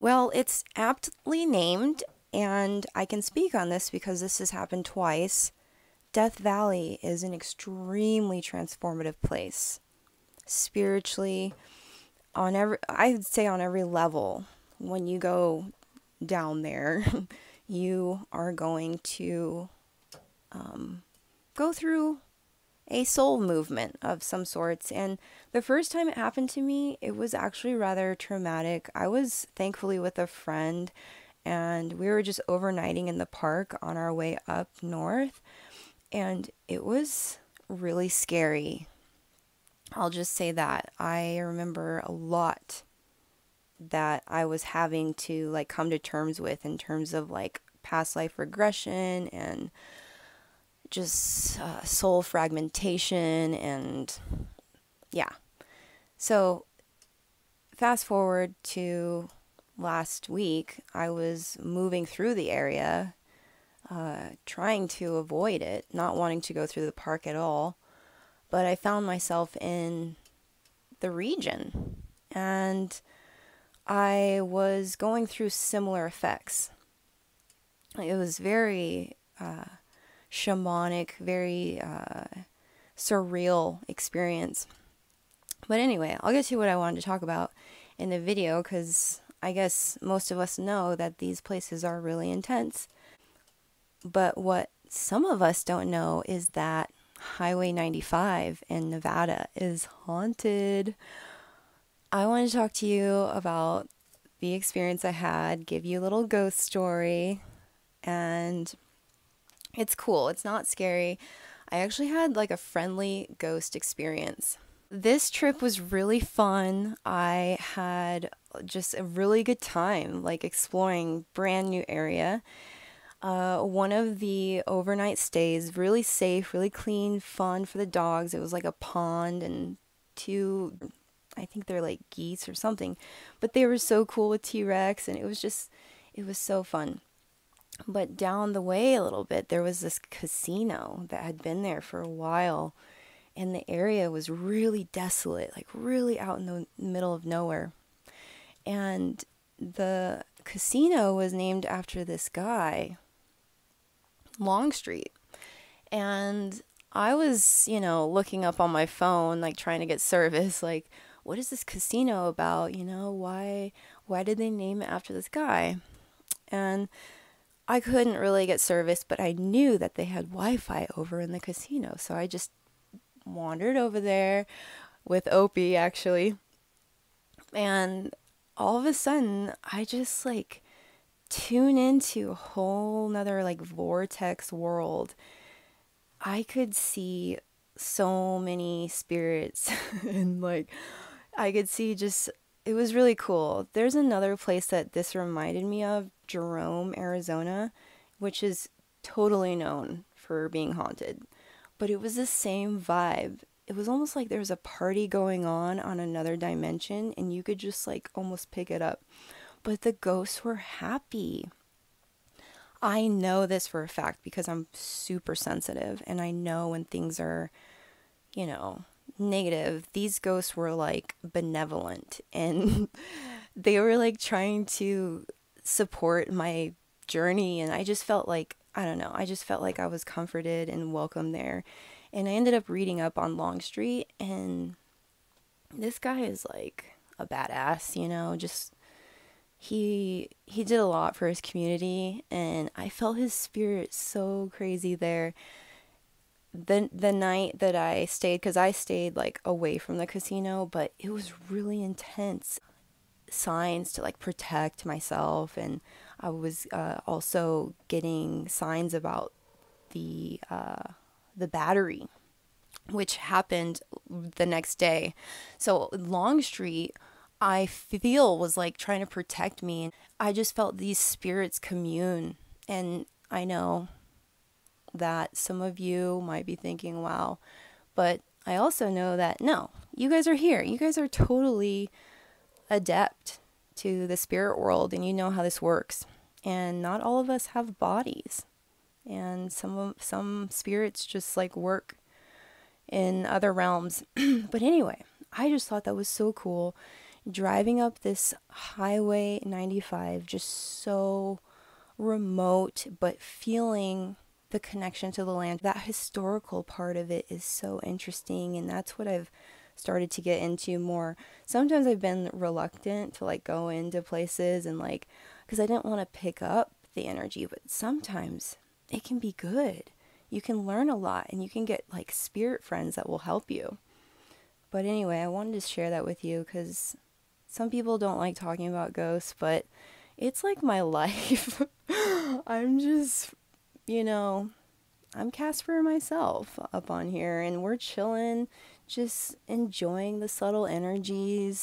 Well, it's aptly named, and I can speak on this because this has happened twice. Death Valley is an extremely transformative place. Spiritually, on every I'd say on every level. When you go down there, you are going to um, go through a soul movement of some sorts. And the first time it happened to me, it was actually rather traumatic. I was thankfully with a friend, and we were just overnighting in the park on our way up north. And it was really scary. I'll just say that. I remember a lot that I was having to like come to terms with in terms of like past life regression and just uh, soul fragmentation and yeah. So fast forward to last week, I was moving through the area, uh, trying to avoid it, not wanting to go through the park at all. But I found myself in the region and I was going through similar effects. It was very uh, shamanic, very uh, surreal experience. But anyway, I'll get to what I wanted to talk about in the video because I guess most of us know that these places are really intense. But what some of us don't know is that Highway 95 in Nevada is haunted. I want to talk to you about the experience I had, give you a little ghost story, and it's cool. It's not scary. I actually had like a friendly ghost experience. This trip was really fun. I had just a really good time, like exploring brand new area. Uh, one of the overnight stays, really safe, really clean, fun for the dogs. It was like a pond and two, I think they're like geese or something, but they were so cool with T Rex, and it was just, it was so fun. But down the way a little bit, there was this casino that had been there for a while, and the area was really desolate, like really out in the middle of nowhere. And the casino was named after this guy, Longstreet. And I was, you know, looking up on my phone, like trying to get service, like, what is this casino about? You know, why why did they name it after this guy? And I couldn't really get service, but I knew that they had Wi Fi over in the casino. So I just wandered over there with Opie, actually. And all of a sudden, I just like tune into a whole nother like vortex world. I could see so many spirits and like I could see just it was really cool. There's another place that this reminded me of Jerome, Arizona, which is totally known for being haunted. But it was the same vibe. It was almost like there was a party going on on another dimension and you could just like almost pick it up. But the ghosts were happy. I know this for a fact because I'm super sensitive and I know when things are, you know, negative. These ghosts were like benevolent and they were like trying to support my journey and I just felt like I don't know, I just felt like I was comforted and welcome there. And I ended up reading up on Longstreet and this guy is like a badass, you know, just he he did a lot for his community and I felt his spirit so crazy there. The the night that I stayed cuz I stayed like away from the casino, but it was really intense signs to like protect myself and I was uh, also getting signs about the uh, the battery which happened the next day. So Longstreet I feel was like trying to protect me. I just felt these spirits commune and I know that some of you might be thinking wow, but I also know that no, you guys are here. You guys are totally adept to the spirit world and you know how this works. And not all of us have bodies. And some some spirits just like work in other realms. but anyway, I just thought that was so cool driving up this highway 95 just so remote but feeling the connection to the land. That historical part of it is so interesting and that's what I've started to get into more. Sometimes I've been reluctant to like go into places and like because I didn't want to pick up the energy but sometimes it can be good. You can learn a lot and you can get like spirit friends that will help you. But anyway I wanted to share that with you because some people don't like talking about ghosts, but it's like my life. I'm just, you know, I'm Casper myself up on here, and we're chilling, just enjoying the subtle energies,